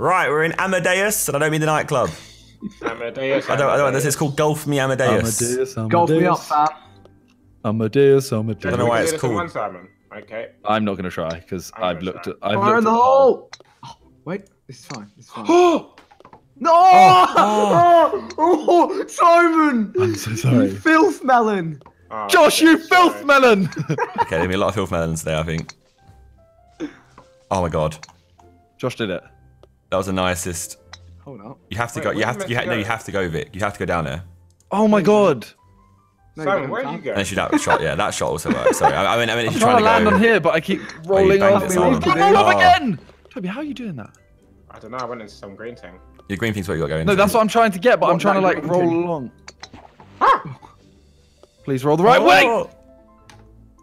Right, we're in Amadeus, and I don't mean the nightclub. Amadeus. I don't. I don't. This is called Golf Me Amadeus. Amadeus, Amadeus. Golf me up, fam. Amadeus, Amadeus. I don't know why it's Let's do this in called. One, Simon. Okay. I'm not going to try because I'm I've looked try. at. I've Fire in the at hole! Oh, wait, this is fine. This is fine. Oh! no! Oh, oh, Simon! I'm so You sorry. filth melon! Oh, Josh, you okay, filth melon! Okay, there'll be a lot of filth melons today, I think. Oh my god, Josh did it. That was a nice assist. Hold up. You have to Wait, go. You have to. You meant ha- to no, you have to go, Vik. You have to go down there. Oh my god. No, Simon, where fam. did you go? And shoot that shot. Yeah, that shot also works. Sorry, I, I mean, I mean, if I'm you're trying to trying land to on here, but I keep oh, rolling banged off. it, Simon. Don't roll off Oh. again! Tobi, how are you doing that? I don't know. I went into some green thing. Your green thing's what you got going. No, that's what I'm trying to get, but I'm trying to like roll thing? along. Ah! Please roll the right way! Oh,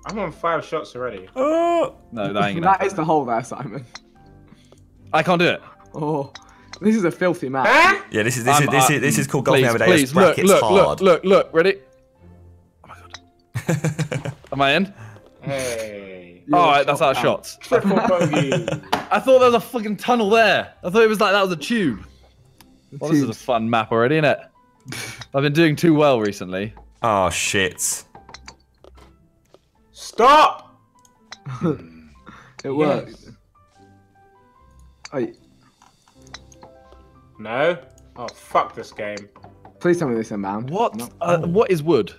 I'm on five shots already. oh. No, that ain't gonna. That is the hole there, Simon. I can't do it. Oh, this is a filthy map. Huh? Yeah, this is this is I'm, this uh, is this is called Golf Me Please, Amadeus. please, look, Brackets look, hard. look, look, look. Ready? Oh my god. Am I in? Hey. You're All a right, that's our down. shots. Triple bogey. I thought there was a fucking tunnel there. I thought it was like that was a tube. Well, this is a fun map already, isn't it? I've been doing too well recently. Oh shit. Stop! It worked. Yes. Hey, No. Oh fuck this game. please tell me this, man. What? No. Uh, what is wood?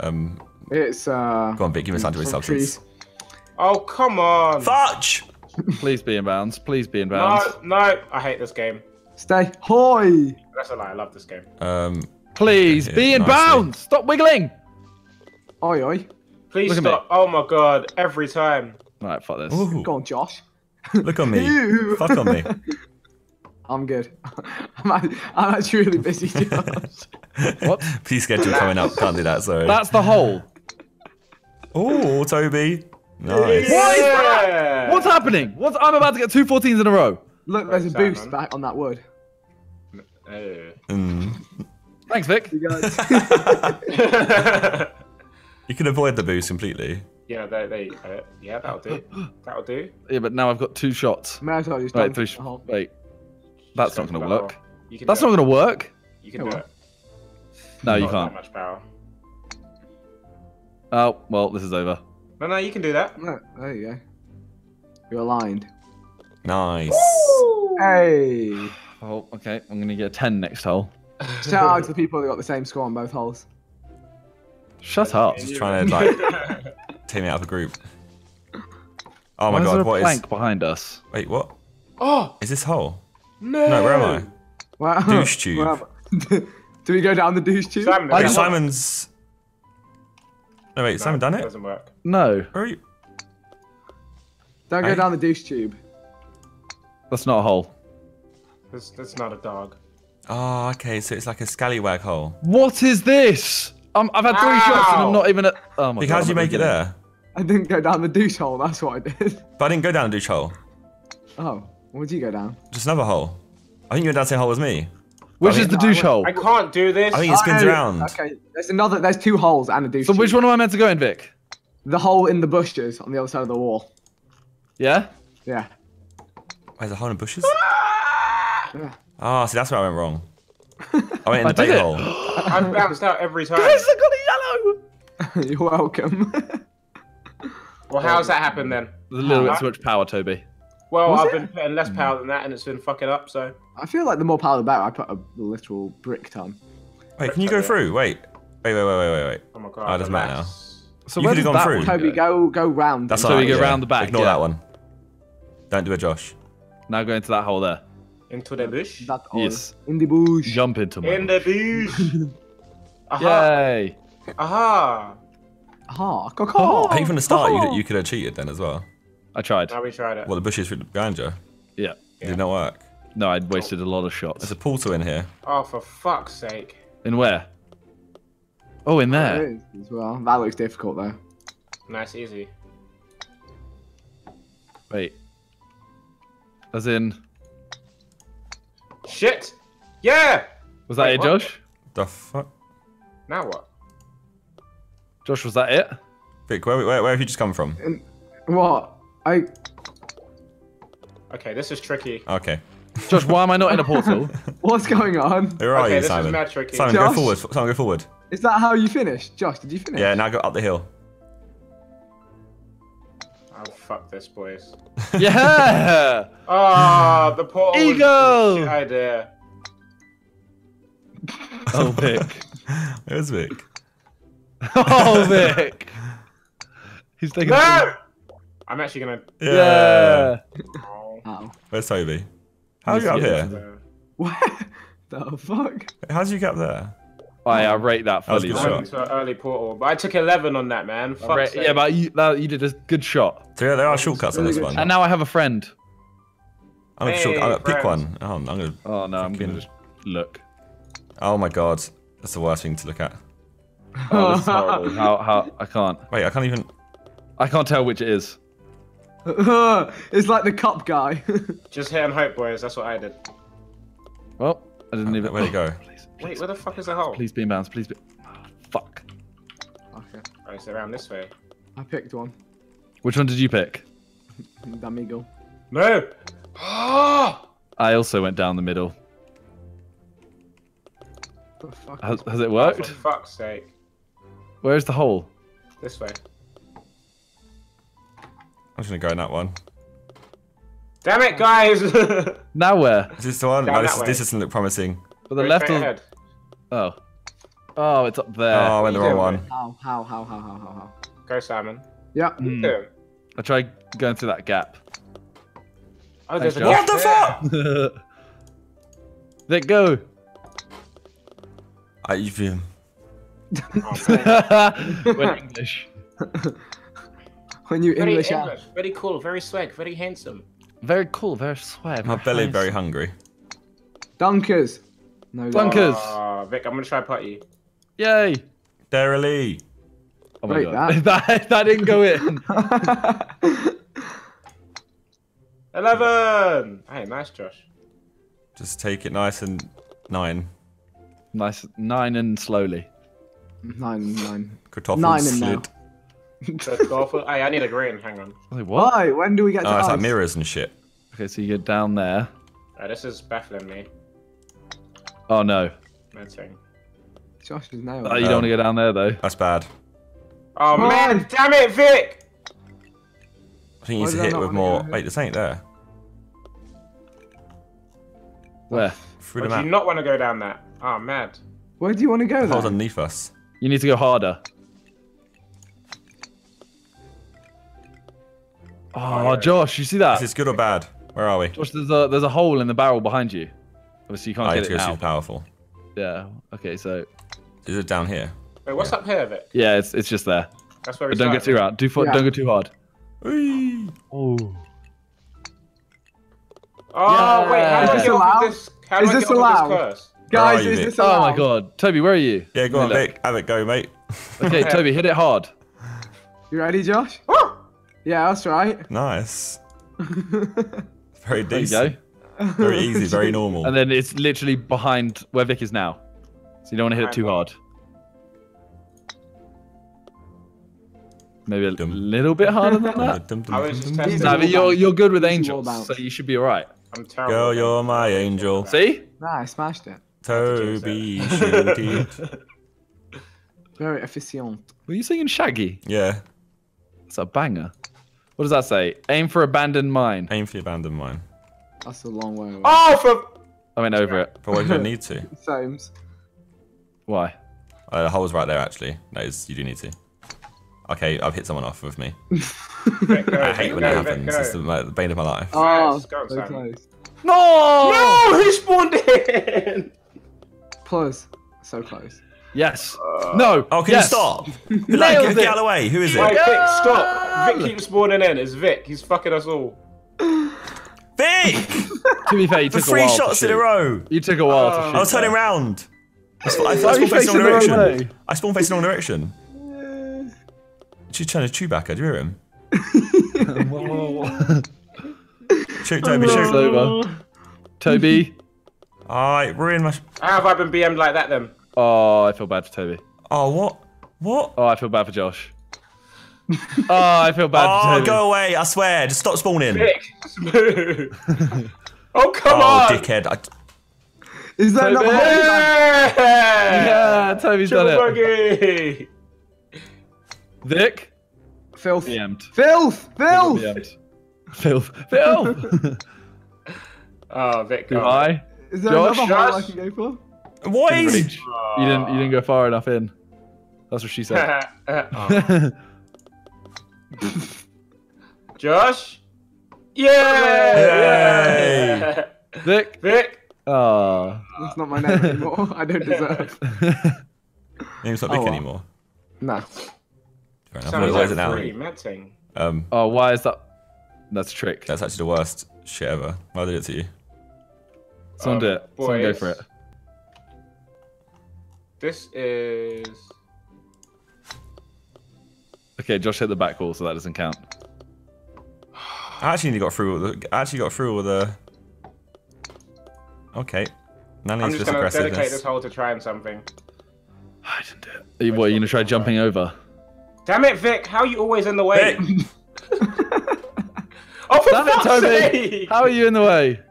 Um, It's uh. go on, Vik. Give me something to from substance. trees. Oh come on. Fudge. Please be in bounds. Please be in bounds. no. no, I hate this game. Stay. Hoy! That's a lie. I love this game. Um, Please Yeah, be in nicely. bounds. Stop wiggling. Oi, oi. Please Look stop. Oh my god. Every time. All right, fuck this. ooh, Go on, Josh. look on me. Ew. Fuck on me. I'm good. I'm, I'm actually really busy, Josh. What? P schedule coming up. Can't do that. Sorry. That's the hole. Oh, Tobi. Nice. What is that? What's happening? What's, I'm about to get two 14s in a row. Look, there's a boost back on that wood. Mm. Thanks, Vik. You can avoid the boost completely. yeah, they, they, uh, yeah, that'll do. That'll do. Yeah, but now I've got two shots. May as well just Wait, three. the. Wait. That's not going to work. You can That's not it. going to work. You can Come do it. No, you can't. Much power. Oh, well, this is over. No, no, you can do that. No, there you go. You're aligned. Nice. Hey! Oh, okay. I'm going to get a 10 next hole. Shout out to the people that got the same score on both holes. Shut up. Just trying to like take me out of a group. Oh my Why is there god, a what plank is? behind us? Wait, what? oh Is this hole? No! No, where am I? Wow. Douche tube. Wow. Do we go down the douche tube? Simon, I Wait, Simon's. No, wait, Simon done it? Doesn't work. No, Where are you? Don't go Hey. down the douche tube. that's not a hole. That's, that's not a dog. Oh, okay, so it's like a scallywag hole. What is this? Um, I've had three shots and I'm not even at. Oh my Vik, god. how did you make it there? I didn't go down the douche hole, that's what I did. But I didn't go down the douche hole. Oh, where'd you go down? Just another hole. I think you went down the same hole as me. Which is the mean- douche hole? I can't do this. I think it spins Oh, around. Okay, there's another, there's two holes and a douche So which one am I meant to go in, Vik? The hole in the bushes on the other side of the wall. Yeah? Yeah. Where's the hole in the bushes? Yeah. Oh, see, that's where I went wrong. I went in I the did bait hole. I've bounced out every time. Guys, I got a yellow! You're welcome. Well, how's that happen then? There's a little bit too much power, Tobi. Well, Was I've it? been putting less hmm. power than that, and it's been fucking up. So I feel like the more power the better. I put a literal brick ton. Wait, can you go through? Wait. Wait, wait, wait, wait, wait, wait. oh my god. Oh, it doesn't matter relax. So You where could've gone through. Tobi, go go round. That's So alright, we go yeah. round the back, Ignore yeah. that one. Don't do it, Josh. Now go into that hole there. Into the bush. That hole. Yes. In the bush. Jump into my. In the bush. Aha. Yay! Aha. Aha. caw I think from the start you, you could have cheated then as well. I tried. Now we tried it. Well, the bushes behind you. Yeah. It did not work. No, I'd wasted a lot of shots. There's a portal in here. Oh, for fuck's sake. In where? Oh, in there. It is as well. That looks difficult though. Nice, easy. Wait. As in, Shit. Yeah. was that Wait, it, what? Josh? The fuck? Now what? Josh, was that it? Vik, where, where, where have you just come from? What? I Okay, this is tricky. Okay. Josh, why am I not in a portal? What's going on? Where are Okay, you, this is Simon? mad tricky. Simon, go Josh? forward. Simon, go forward. Is that how you finished? Josh, did you finish? Yeah, now go up the hill. Oh, fuck this, boys. yeah. Ah, the portal. was- Eagle! Shit idea. Oh, Vik. It was Vik. Oh, Vik. He's taking. No! I'm actually gonna. Yeah. Oh, Oh. Where's Tobi? How did you get up Yeah. here? uh, What the fuck? How did you get up there? I, I rate that That was a good I shot. went into an early portal, but I took 11 on that, man. Fuck rate- yeah, but you, that, you did a good shot. So yeah, there are shortcuts on this good one. And now I have a friend. I'm gonna, short, I'm gonna pick friends. one. Oh, I'm gonna. Oh no, I'm gonna just look. Oh my god, that's the worst thing to look at. Oh, this is horrible. How, how, I can't. Wait, I can't even. I can't tell which it is. it's like the cup guy. Just hit and hope, boys. That's what I did. Well, I didn't even. Where'd it go? Oh, please, Wait, where the fuck is the hole? please be in bounds. Please be. Oh, fuck. okay, Oh, it's around this way. I picked one. Which one did you pick? D'Amigo. No! Oh! I also went down the middle. The fuck? Has, is- has it oh, For worked? fuck's sake. Where's the hole? This way. I'm just gonna go in that one. Damn it, guys! Now where? Is this the one? Down No, this, this doesn't look promising. But the Go left straight or... ahead. Oh. Oh, it's up there. Oh, I went the wrong one. How? How? How? How? How? How? How? Go, Simon. Yeah. Do. Hmm. I tried going through that gap. Oh, there's a Thanks, gap What the fuck? Let go. I, you feel- Oh, man. Went English. When you very English English, out. very cool, very swag, very handsome. Very cool, very swag. my belly very hungry. Dunkers. No. Dunkers. Oh, Vic, I'm gonna try putty. Yay! Dara Lee. Oh my Wait, god. That... that didn't go in. Eleven. Hey, nice, Josh. Just take it nice and nine. nice. Nine and slowly. nine. Nine. Kartoffel Nine and now. Slid. Golfer. Hey, I need a green. Hang on. Wait, what? Why? When do we get oh, to Oh, it's like mirrors and shit. Okay, so you get down there. Oh, this is baffling me. Oh no. Mad thing. Josh is nailed. Oh, you don't want to go down there though. That's bad. Oh Come man, on. damn it, Vik! I think you need to hit not with more. go? Wait, this ain't there. Where? Through Or the do you not want to go down that? Oh, mad. Where do you want to go The hole's underneath us. You need to go harder. Oh. oh Josh, you see that? Is this good or bad? Where are we? Josh, there's a there's a hole in the barrel behind you. Obviously, you can't I get need to it go now. super powerful. Yeah. Okay, so Is it down here? Wait, what's up here, Vik? yeah, it's it's just there. That's where we But don't get too started. hard. Do fo- Yeah. don't go too hard. Whee! Oh. Oh, wait, how Is do I this get off allowed? of this? How do Is I this get off allowed? of this curse? Guys, you, is Vik? this Oh my God, Tobi, where are you? Yeah, go on, Vik. Have it go, mate. Okay, Tobi, hit it hard. You ready, Josh? Woo! Yeah, that's right. Nice. Very There you decent. go. Very easy, very normal. And then it's literally behind where Vik is now. So you don't want to hit it too hard. Maybe a Dum. little bit harder than that. Dum, dum, I was just dum, testing. dum. No, but you're you're good with angels, so you should be alright. I'm terrible. Girl, you're my angel. See? Nah, I smashed it. Tobi shooty. Very efficient. Were you singing Shaggy? Yeah, It's a banger. What does that say? Aim for abandoned mine. aim for the abandoned mine. That's a long way away. Oh, for I went over it. But why do you need to? Sames. Why? Uh, the hole's right there, actually. No, you do need to. Okay, I've hit someone off with me. Vik, go, I hate Vik, when go, that happens. go. It's the, like, the bane of my life. Oh, Nice, go, so close. No! No, he spawned in. Close. So close. Yes. Uh, no. Oh, can yes. you stop? like, get, get it. out of the way. Who is Wait, it? Vik, stop. Vik keeps spawning in. It's Vik. He's fucking us all. Vik! To be fair, you For took a three while shots to in a row. You took a while to Oh. shoot. I was turning there. round. I, sp- I, I Why are you spawned facing the facing wrong the direction. way? I spawned facing the wrong direction. She's trying to Chewbacca. Do you hear him? Shoot, Tobi, It's shoot. over. Tobi. Alright, ruin my. sh- How have I been BM'd like that then? Oh, I feel bad for Tobi. Oh, what? What? Oh, I feel bad for Josh. oh, I feel bad for Oh, Tobi. go away. I swear. Just stop spawning. Vik, smooth. Oh come oh, on! dickhead. I, Is there Tobi. another hole? Yeah! Yeah, Tobi's done Triple it. bogey! Vik, Filth. DM'd. Filth! Filth! DM'd. Filth. Filth. Oh, Vik, come on. Goodbye. Is there Josh? another hole I can go for? What Didn't. You didn't. You didn't go far enough in. That's what she said. Josh? Yeah! Yay! Vik. Vik? Oh. That's not my name anymore. I don't deserve. Name's not Oh, Vik well. anymore. Nah. Fair enough. Sounds What, what like is it now? free. Um, oh, why is that? That's a trick. that's actually the worst shit ever. Why did it to you? Someone Oh, do it. Someone go boys. for it. This is. Okay, Josh hit the back wall, so that doesn't count. I actually only got through all the. I actually got through all the. Okay. None I'm of just gonna dedicate this hole to trying something. I didn't do it. Are you, what, are you gonna try jumping over? Damn it, Vik! How are you always in the way? Vik! oh, for Damn it, fuck's Tobi! sake! How are you in the way?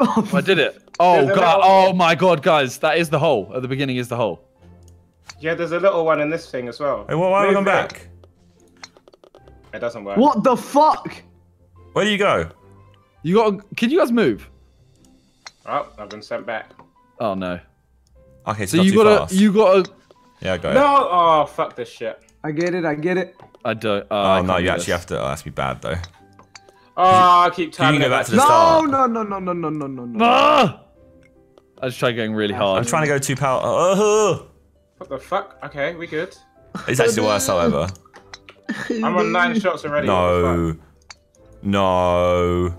Oh, I did it. Oh god! little- Oh my god, guys! That is the hole. At the beginning is the hole. Yeah, there's a little one in this thing as well. Hey, why why have we going back? It doesn't work. What the fuck? Where do you go? You got? Can you guys move? Oh, I've been sent back. Oh no. Okay, so, So you too gotta. fast. You gotta. Yeah, I got it. No! Oh, fuck this shit. I get it, I get it. I don't. Oh I no, you actually this. have to. Oh, that's be bad though. Oh, I keep Can you timing go back to the No, start? no, no, no, no, no, no, no, no. Ah! I just tried going really hard. I'm trying to go too power. Oh, uh, uh, uh. What the fuck? Okay, we good. it's actually the worst hole. I'm on nine shots already. what No, no.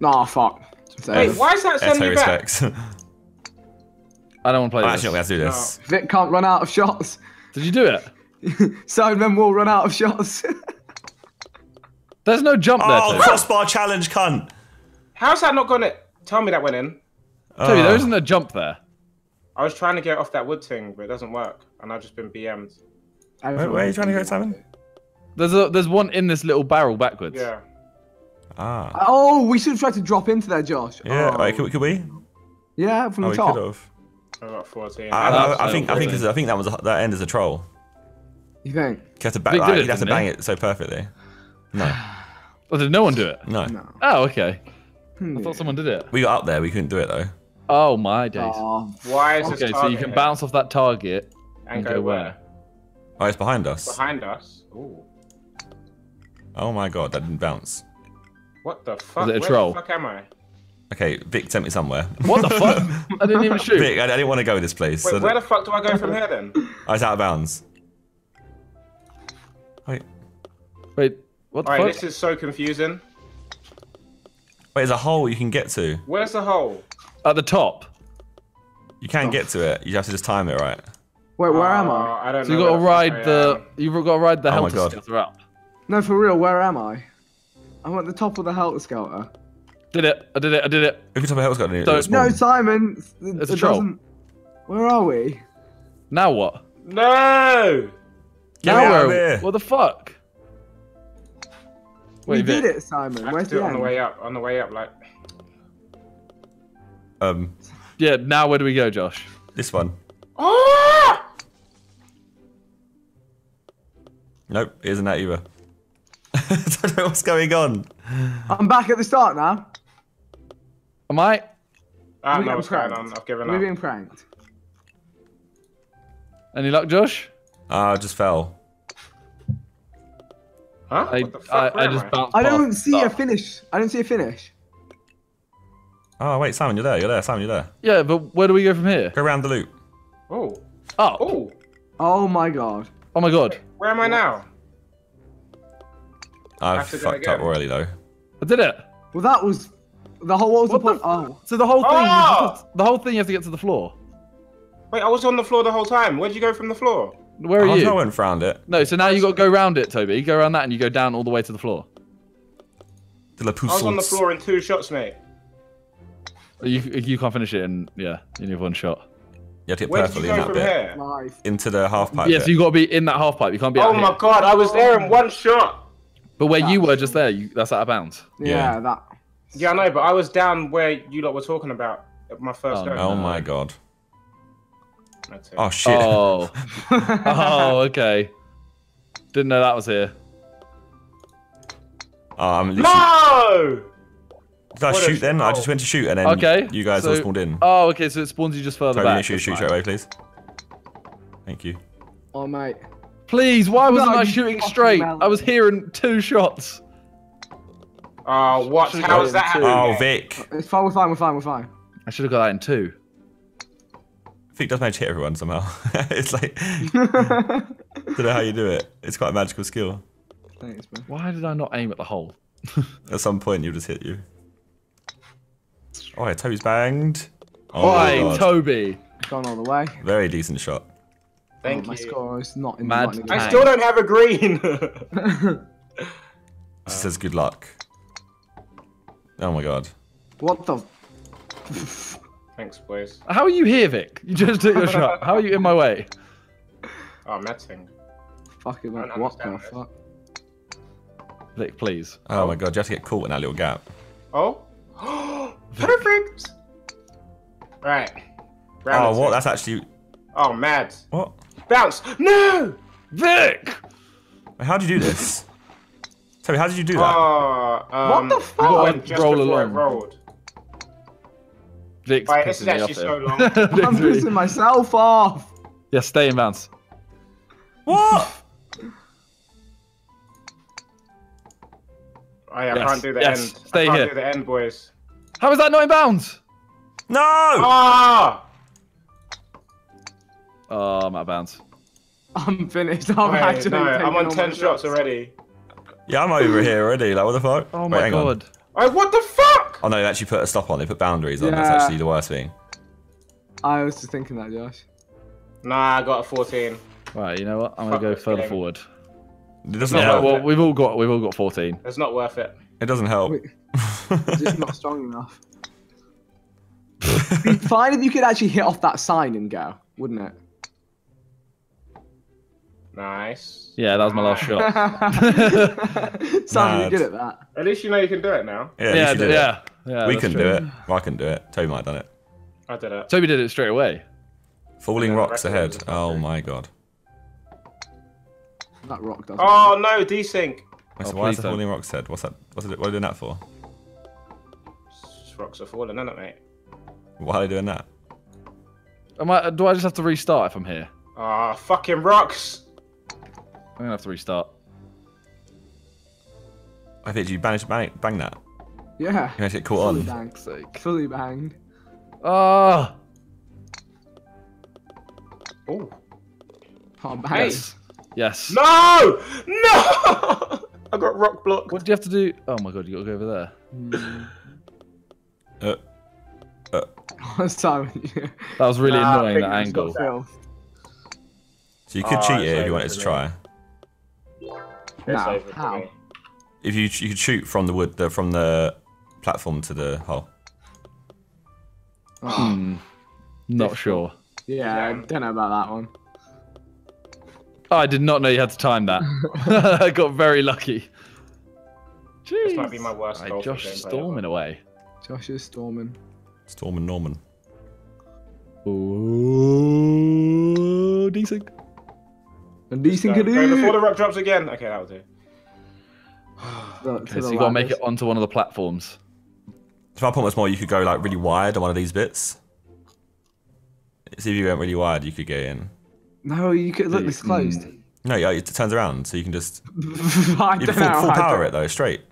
Nah, fuck. fuck? Wait, why is that Eto sending me back? respects. I'm I don't want to play actually not this. gonna have to do this. Vik can't run out of shots. Did you do it? Sidemen will run out of shots. There's no jump there, Oh, crossbar challenge, cunt. How's that not gonna tell me that went in? Tobi, Oh. there isn't a jump there. I was trying to get off that wood thing, but it doesn't work, and I've just been BM'd. Where, where are you trying to go, Simon? There's a there's one in this little barrel backwards. Yeah. Ah, Oh, we should have tried to drop into there, Josh. yeah. Oh. Wait, could, we- could we? Yeah, from Oh, the we top. could have. I got 14. I, I, I think I think boring. this is- I think that was a, that end is a troll. You think? You have to, ba- like, it, you'd have to bang it so perfectly. No, Oh, did no one do it? no. No. Oh, okay. Hmm. I thought someone did it. We got up there, we couldn't do it though. Oh my days. Oh, Why is this okay, so you can here? bounce off that target and and go go where? where? Oh, it's behind us. Behind us. Ooh. Oh my god, that didn't bounce. What the fuck? it a Where troll? the fuck am I? Okay, Vik sent me somewhere. What the fuck? I didn't even shoot. Vik, I, I didn't want to go this place. Wait, so where the fuck do I go from here then? Oh, I was out of bounds. Wait, Wait, what the Alright, fuck? this is so confusing. wait, there's a hole you can get to. Where's the hole? At the top. You can not get to it. You have to just time it right. wait, where am Uh, I? I don't So you know. got to ride the you've got to ride the Oh helter skelter up. No, for real, where am I? I'm at the top of the helter skelter. Did it? I did it. I did it. If you top of hell's got any, Don't- it's No, more- Simon. It, It's a it troll. doesn't- Where are we? Now what? No! Get now out where- here. What the fuck? we Wait, did it, Simon. I have Where's to do the it on the way up. On the way up, like. Um, Yeah. Now where do we go, Josh? this one. Oh! Nope, it isn't that either. I don't know what's going on. I'm back at the start now. Am I? I don't We're know what's going pranked. on. I've given We're up. being pranked. Any luck, Josh? Ah, I just fell. Huh? I What the fuck? I, I just bounced. I don't see a finish. I don't see a finish. Oh wait, Simon, you're there. You're there. Simon, you're there. Yeah, but where do we go from here? Go around the loop. Oh. Oh. Oh. Oh my god. Oh my god. Where am I now? I've have to go fucked up again. royally though. I did it. Well, that was the whole. What was What the the point? Oh, So the whole thing, you Oh! just- the whole thing, you have to get to the floor. Wait, I was on the floor the whole time. Where'd you go from the floor? Where are oh, you? no one found it. No, so now you got to go around it, Tobi. You go around that and you go down all the way to the floor. De la I was on the floor in two shots, mate. You you can't finish it in yeah in your one shot. You have to get Where did you perfectly in go that from bit. here? life. Into the half pipe. Yeah, bit. so you got to be in that half pipe. You can't be. Oh out my here. god, I was there in one shot. But where you were just there, you, that's out of bounds. Yeah, Yeah. that. Yeah, I know, but I was down where you lot were talking about at my first Oh, go. Oh my god. That's it. Oh shit. Oh. oh, okay. Didn't know that was here. Oh, I'm literally... No! Did I What a shoot then? I just went to shoot and then Okay, you guys all so- spawned in. Oh, okay, so it spawns you just further Tobi, back. shoot, That's shoot straight away, please. Thank you. Oh mate. Please, why wasn't No, I shooting straight? melon. I was hearing two shots. Oh, what? Should've How that it in two. happening? Oh, Vik. It's fine. We're fine. We're fine. We're fine. I should have got that in two. Vik does manage to hit everyone somehow. it's like, don't know how you do it. It's quite a magical skill. Thanks, man. Why did I not aim at the hole? At some point, you'll just hit you. Oh, yeah, Tobi's banged. Oh, my Why, Tobi? Gone all the way. Very decent shot. Thank oh, my you. score is not in Mad the Tank. I still don't have a green. It says good luck. Oh my god. What the? Thanks, boys. How are you here, Vik? You just took your shot. How are you in my way? Oh, Metzing. Fucking I man. don't What the fuck? Vik, please. Oh my god, you have to get caught in that little gap. Oh? Perfect! Right. Round Oh, what? two. That's actually. Oh, mad. What? Bounce! No! Vik! How did you do this? Tobi, how did you do that? Oh, um, the I fuck? went just Roll before along. it rolled. Vik's Right, this is actually so long. I'm really- pissing myself off. Yeah, stay in bounds. What? Oh, yeah, I Yes, can't do the yes, end. stay I can't here. do the end, boys. How is that not in bounds? No! Ah! Oh, I'm out of bounds. I'm finished. I'm Wait, actually. no, I'm on 10 my shots already. Yeah, I'm over here already. Like, what the fuck? Oh Wait, my hang on. god. Oh, what the fuck? Oh no, they actually put a stop on. They put boundaries on. That's actually the worst thing. I was just thinking that, Josh. Nah, I got a 14. Right, you know what? I'm Fuck gonna go further game. forward. It doesn't Yeah, Yeah, help. well, we've all got we've all got 14. It's not worth it. It doesn't help. It's Just not strong enough. It'd be fine if you could actually hit off that sign and go, wouldn't it? Nice. Yeah, that was my last shot. Simon, Mad. you're good at that. At least you know you can do it now. yeah, yeah, you do yeah, it. yeah. we can true. do it. Well, I can't do it. Tobi might have done it. I did it. Tobi did it straight away. Falling rocks ahead. Oh my god. That rock doesn't. Oh no, desync. Wait, so Oh, why is the falling rocks ahead? What's that? What's it? What are they doing that for? Rocks are falling, isn't it, mate? Why are they doing that? Am I, do I just have to restart if I'm here? Ah, fucking rocks. I'm gonna have to restart. I think you managed to bang, bang that. Yeah. You managed to get caught Fully on. banged. Sake. Fully banged. Ah, Oh. Oh, bang. Hey. Yes, yes. No! No! I got rock blocked. What do you have to do? Oh my god, you gotta go over there. Uh, uh, Simon, you That was really Nah, annoying. That it's got angle. so you could Oh, cheat it's it if you wanted to me. try. It's Nah, how? If you you could shoot from the wood, the, from the platform to the hole. Oh, Hmm. Not sure. yeah, I don't know about that one. Oh, I did not know you had to time that. I got very lucky. Jeez. This might be my worst Right, Josh gameplay storming ever. away. Josh is storming. Storm and Norman. Ooh, decent. And decent Go, could go before the rock drops again. Okay, that'll do. Okay, so you gotta make it onto one of the platforms. If my point was more, you could go like really wide on one of these bits. See if you went really wide, you could get in. No, you could look this closed. No, yeah, it turns around, so you can just I you don't full, know. full power don't- it though, straight.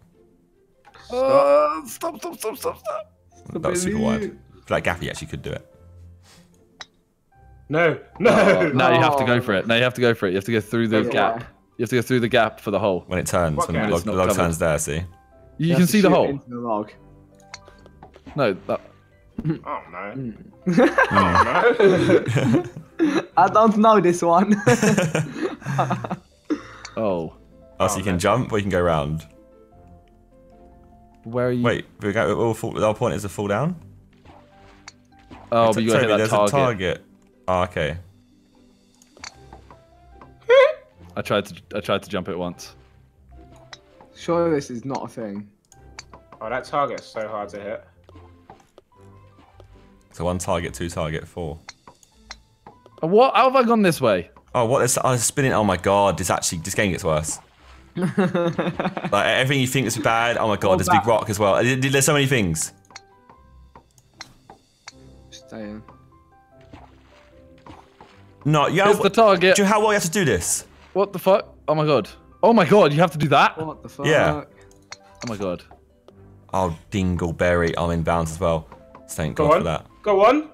Uh, stop, stop, stop, stop, stop. That was super wide. For that gap, actually could do it. No, no. Oh, now you have to go Oh. for it. Now you have to go for it. You have to go through the Yeah. gap. You have to go through the gap for the hole. When it turns, What when the gap? log, the log covered. turns there, see? You, have can see the hole. Into the log. No, that, Oh no. Mm. Oh no. I don't know this one. oh. Oh, so you can jump or you can go round. Where are you? Wait, we go, we'll fall, our point is to fall down? Oh, but you gotta hit that there's target. a target. Oh, okay. I tried to I tried to jump it once. Sure, this is not a thing. Oh, that target's so hard to hit. So one target, two target, four. Uh, What? How have I gone this way? Oh, what is? Oh, it's spinning. Oh my god, this actually this game gets worse. like everything you think is bad. Oh my god, Oh, there's a big rock as well. There's so many things. Stay in. No, you Here's know, the target. do you how well you have to do this? What the fuck? Oh my god. Oh my god, you have to do that? What the fuck? Yeah. Oh my god. Oh, Dingleberry, I'm in bounds as well. Thank Go God on. for that. Go on.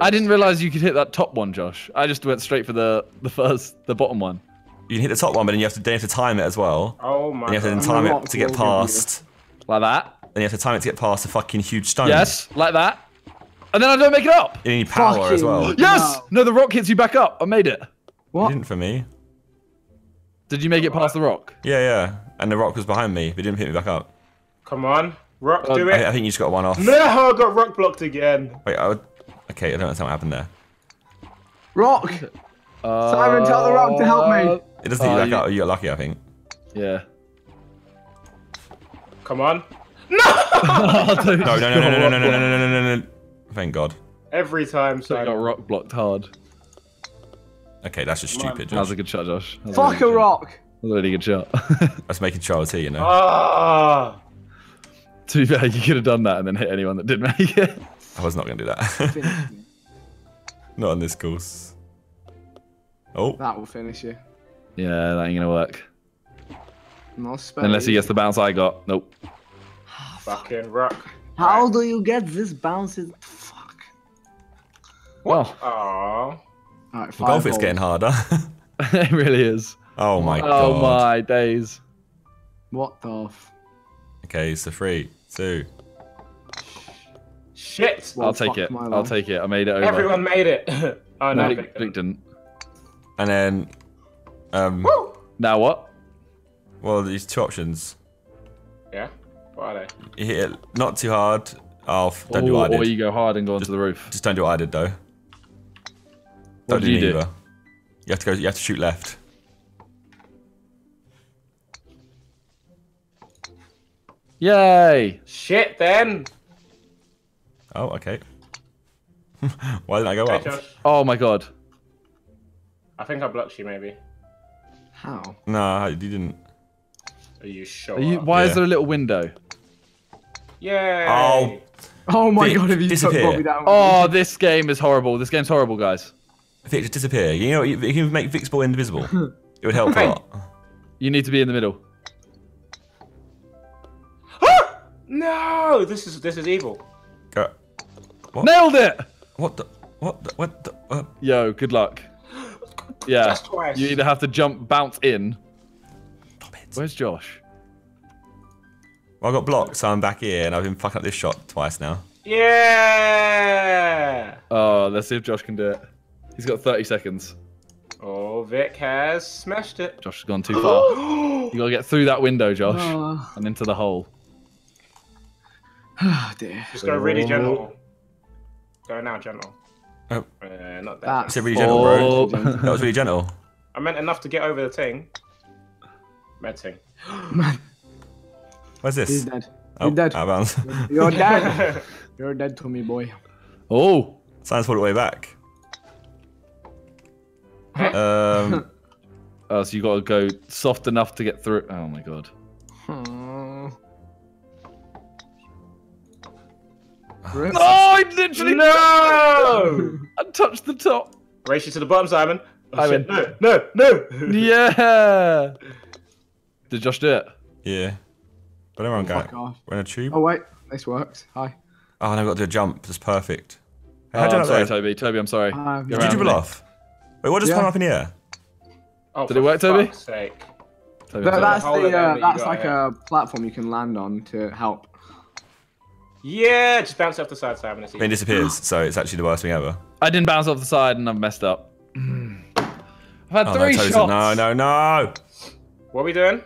I didn't realize you could hit that top one, Josh. I just went straight for the the first, the bottom one. You can hit the top one, but then you have to then you have to time it as well. Oh my And you have to god. time it to get will give you- past. Like that. Then you have to time it to get past the fucking huge stone. Yes, like that. And then I don't make it up. You need power as well. Yes! No. No, the rock hits you back up. I made it. You What? didn't for me. Did you make it past the rock? Yeah, yeah. And the rock was behind me, but it didn't hit me back up. Come on. Rock, Uh, do I, I think you just got one off. No, I got rock blocked again. Wait, I would... Okay, I don't understand what happened there. Rock! Simon, tell the rock to help me. It doesn't hit you Oh, you- up. You got lucky, I think. Yeah. Come on. Oh, No, no, no, no, no, no, no, no, no, no, no, no, no. Thank God. Every time, So I got rock blocked hard. Okay, that's just Come on. stupid, That was a good shot, Josh. Fuck really a good shot. rock! That was a really good shot. That's making sure I here, you know. Ah. To be fair, you could have done that and then hit anyone that did make it. I was not going to do that. Not on this course. Oh, That will finish you. Yeah, that ain't gonna work. No space. Unless he gets the bounce I got. Nope. Fucking rock. How do you get this bounces? Fuck. Well, Aww. Alright, golf five is getting harder. it really is. oh my Oh God. Oh my days. What the f- Okay, so three, two. Shit. Well, I'll take it. I'll take it. I made it over. Everyone made it. oh no. Vik, Vik Vik didn't. And then, um, Woo! Now what? well, these two options. Yeah. What are they? You hit it not too hard. Oh, f- don't do or, what I or you go hard and go onto the roof. Just don't do what I did though. What Don't do you do? neither. You have to go. You have to shoot left. Yay! Shit then. Oh, okay. Why didn't I go Hey, up? Josh. Oh my god. I think I blocked you maybe. How? No, you didn't. Are you sure? Are you, why Yeah. is there a little window? Yay. Oh. Oh my Vik, god, have you took disappear. Bobby down. Oh, this game is horrible. This game's horrible, guys. Vik, just disappear. You know, you, you can make Vik's ball invisible. It would help a lot. You need to be in the middle. No, this is this is evil. Go. Nailed it! What the? What the? What the? Uh, Yo, good luck. Yeah. Just twice. You either have to jump, bounce in. stop it. Where's Josh? Well, I got blocked, so I'm back here, and I've been fucking up this shot twice now. Yeah. Oh, let's see if Josh can do it. He's got 30 seconds. Oh, Vik has smashed it. Josh has gone too far. you gotta get through that window, Josh, Oh, and into the hole. Oh dear. Just go really gentle. Go now, gentle. Oh. Uh, not that. That's It's really gentle, bro. That was really gentle. I meant enough to get over the thing. Med thing. Man, What's this? he's dead. Oh, He's dead. out of bounds. You're dead. You're dead to me, boy. Oh, Signs all the way back. Um, oh, so you gotta go soft enough to get through. Oh my god. Oh. No, I literally no! I touched the top. Race you to the bottom, Simon. Oh, I shit. No, no, no. Yeah. Did Josh do it? yeah. But everyone going. Fuck off. We're in a tube. Oh wait, this works. Hi. Oh, and I've got to do a jump. That's perfect. Hey, Oh, how'd I'm know sorry, that? Tobi. Tobi, I'm sorry. Go Did you around dribble off? Wait, what just Yeah. came up in the air? Oh, Did it work, Tobi? sake. Tobi, But that's the uh, that you that's got like here. a platform you can land on to help. Yeah, just bounce off the side, Simon. It's I mean, it easy. disappears, so it's actually the worst thing ever. I didn't bounce off the side and I've messed up. I've had Oh, three no, shots. No, no, no! What are we doing?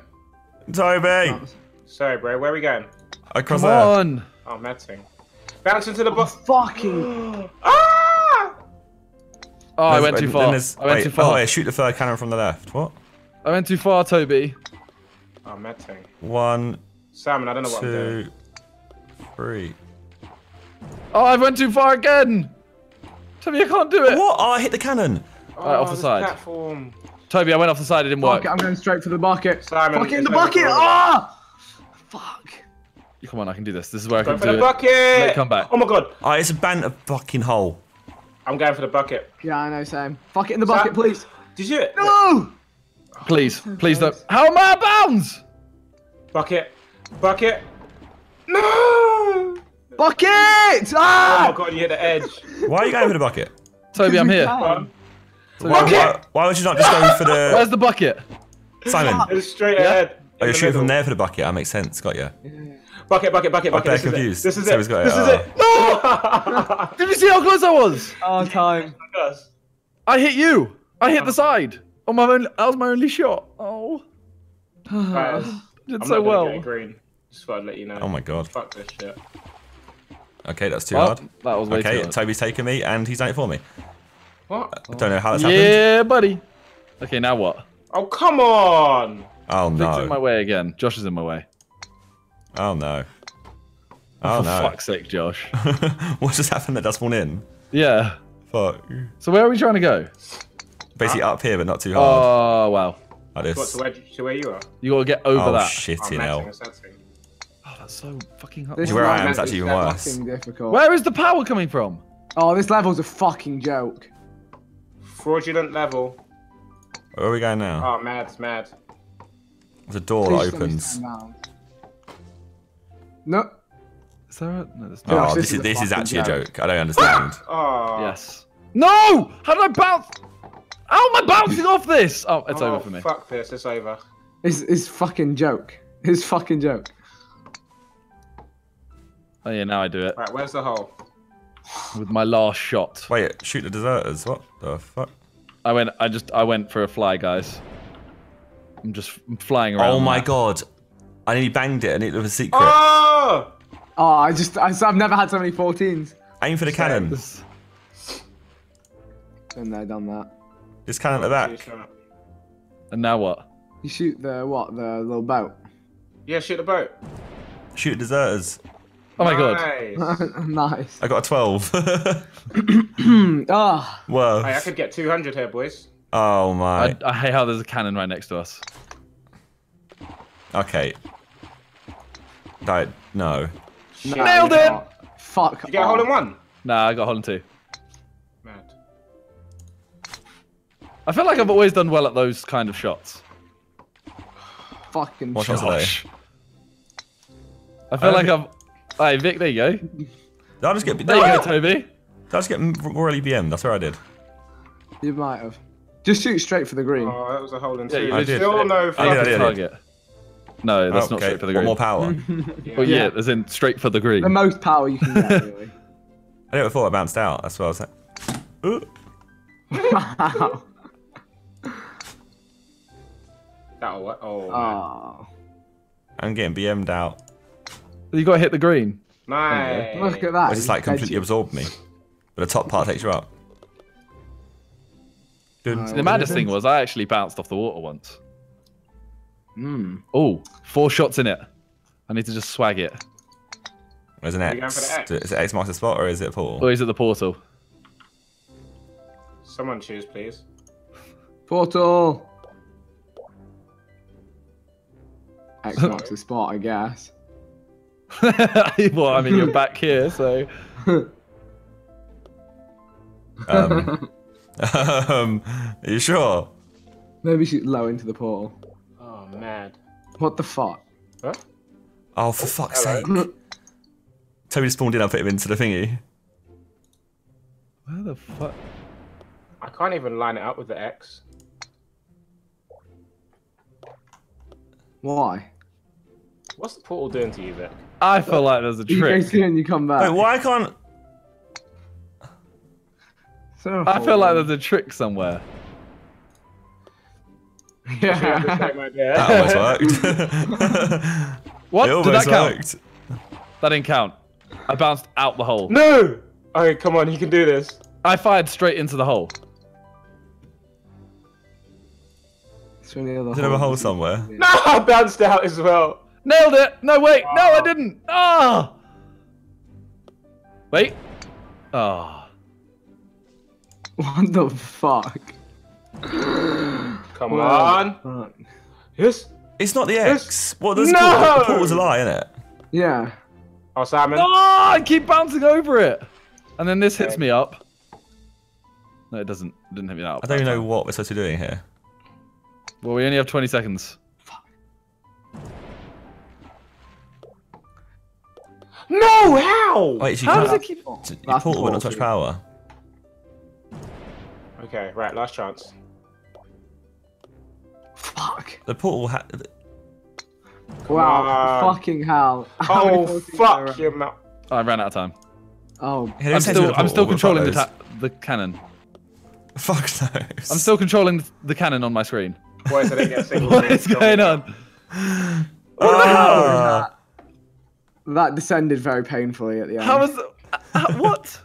Tobi! Sorry, bro. Where are we going? I crossed Come there. on. Oh, med thing. Bounce into the Oh, fucking. ah! Oh, I went too far. I went wait, too far. Oh, yeah, shoot the third cannon from the left. What? I went too far, Tobi. Oh, med thing. One, Simon, I don't know what I'm doing. Two, three. Oh, I went too far again. Tobi, I can't do it. What? Oh, I hit the cannon. Oh, off the side. Platform. Tobi, I went off the side. It didn't work. Fuck it, I'm going straight for the bucket. Simon, Fuck it in the it's over bucket! for us. Ah! Fuck. Come on, I can do this. This is where I can for do the it. bucket. Let it come back. Oh my god. Oh, it's a banter fucking hole. I'm going for the bucket. Yeah, I know, Sam. Fuck it in the Sam- bucket, please. Did you? No! Please, please don't. How am I out of bounds? Bucket. Bucket. No. Bucket! Ah! Oh god, you hit the edge. Why are you going for the bucket? Tobi, I'm here. Why, why, why would you not just go for the Where's the bucket? Simon? it's straight ahead. Oh, you're shooting from there for the bucket. That makes sense. Got you. Bucket, bucket, bucket, bucket. I'm bucket. bare This is confused. it. This is So it. he's got it. This is it. No! Did you see how close I was? Oh, time. I hit you. I hit the side. Oh my only, that was my only shot. Oh, Guys, did I'm so not well. get green. Just thought I'd let you know. Oh my god. Fuck this shit. Okay, that's too Well, hard. that was way Okay, too hard. Tobi's taken me and he's done it for me. What? I don't know how that's happened. Yeah, buddy. Okay, now what? Oh come on! Oh Vik's in my way again. Josh is in my way. Oh no. Oh For no. fuck's sake, Josh. what just happened that does spawn in? Yeah. Fuck. So where are we trying to go? Basically uh, up here, but not too hard. Oh wow. like What this. to where, to where you are? You gotta get over Oh that. shit, Oh, you matching that's so fucking hard. This Where I am is actually even worse. difficult. Where is the power coming from? Oh, this level's a fucking joke. Fraudulent level. Where are we going now? Oh, mad, mad. There's a door Please that opens. No. Is there a... No, there's Oh, this this is is this is fucking actually a joke. joke. I don't understand. Oh. Yes. No! How did I bounce? How am I bouncing off this? Oh, it's Oh, over for me. Fuck this, it's over. It's, it's fucking joke. It's fucking joke. Oh yeah, now I do it Right, where's the hole? with my last shot. Wait, shoot the deserters. What the fuck? I went. I just. I went for a fly, guys. I'm just I'm flying around. Oh my that. god. I nearly banged it and it was a secret. Oh! Oh, I just, I, I've never had so many 14s. Aim for the cannon. This- Been there, done that. Just cannon at the back. And now what? You shoot the, what, the little boat? Yeah, shoot the boat. Shoot deserters. Oh my god. Nice. nice. I got a 12. Ah, Whoa. Hey, I could get 200 here, boys. Oh my. I hate how there's a cannon right next to us. Okay. No, no. Shit. no, Nailed you it! can't. Fuck. You get a hole in one? Nah, I got a hole in two. Mad. I feel like I've always done well at those kind of shots. Fucking What shots are they? I feel like I've. Hey, Vik, there you go. Did I just get, did There you go, Tobi. did I just get royally BM? That's what I did. You might have. Just shoot straight for the green. Oh, that was a hole in two. you I did. Still no I did, I fucking did. target. No, that's not okay. straight for the What green. more power? Well, yeah, as in straight for the green. The most power you can get, really. I never thought I bounced out. That's what I was saying. Ooh. wow. That'll work. Oh. Oh. I'm getting BM'd out. You got to hit the green. nice. Look at that. It just like completely veggie. absorbed me. But the top part takes you up. Dun- Oh. The maddest thing was I actually bounced off the water once. Mm. Oh, four shots in it. I need to just swag it. There's an Are you going X. the X? Is it X marks the spot or is it a pool? Oh, he's at the portal. Someone choose, please. Portal. X marks the spot, I guess. well, I mean, you're back here, so. Um, um, are you sure? Maybe shoot low into the portal. Oh, mad. What the fuck? Huh? Oh, for fuck's hello. sake. Tobi just spawned in, I put him into the thingy. Where the fuck? I can't even line it up with the X. Why? What's the portal doing to you, Vik? I feel like there's a You go trick. through and you come back. Wait, why can't... So I feel like there's a trick somewhere. Yeah. That almost worked. What? it Did that almost count? worked. That didn't count. I bounced out the hole. no! Okay, come on, you can do this. I fired straight into the hole. Is there Is there a hole somewhere? No, I bounced out as well. Nailed it! No, wait! No, I didn't! Ah! Wait. Ah. What the fuck? Come Well, on. uh, Yes. It's not the X. What does No! portal? The portal's a lie, isn't it? Yeah. Oh, Simon. Ah! I keep bouncing over it! And then this hits me up. No, it doesn't. It didn't hit me up. I don't even know what we're supposed to be doing here. Well, we only have 20 seconds. No, how? Wait, you How can't. does it keep... Your That's portal will not touch bullshit. power. Okay, right, last chance. Fuck. The portal. Ha- Wow. on. Fucking hell. How Oh, balls you fuck your mouth. I ran out of time. Oh. Here, I'm still, you I'm still controlling the, the cannon. Fuck knows. I'm still controlling the cannon on my screen. Boys, I didn't get a single What hit. is going on? Ah. That descended very painfully at the end. How was... Uh, what?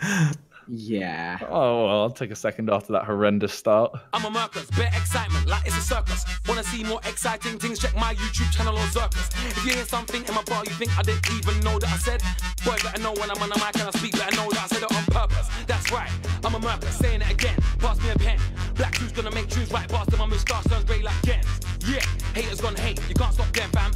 Yeah. Oh, well, I'll take a second after that horrendous start. I'm a Mercus, bare excitement, like it's a circus. Wanna see more exciting things? Check my YouTube channel or Circus. If you hear something in my bar you think I didn't even know that I said, boy, better know when I'm on the mic and I speak, better know that I said it on purpose. That's right, I'm a Mercus, saying it again. Pass me a pen. Black shoes gonna make tunes right past them, my moustache turns grey like Gens. Yeah, haters gonna hate, you can't stop them, fam.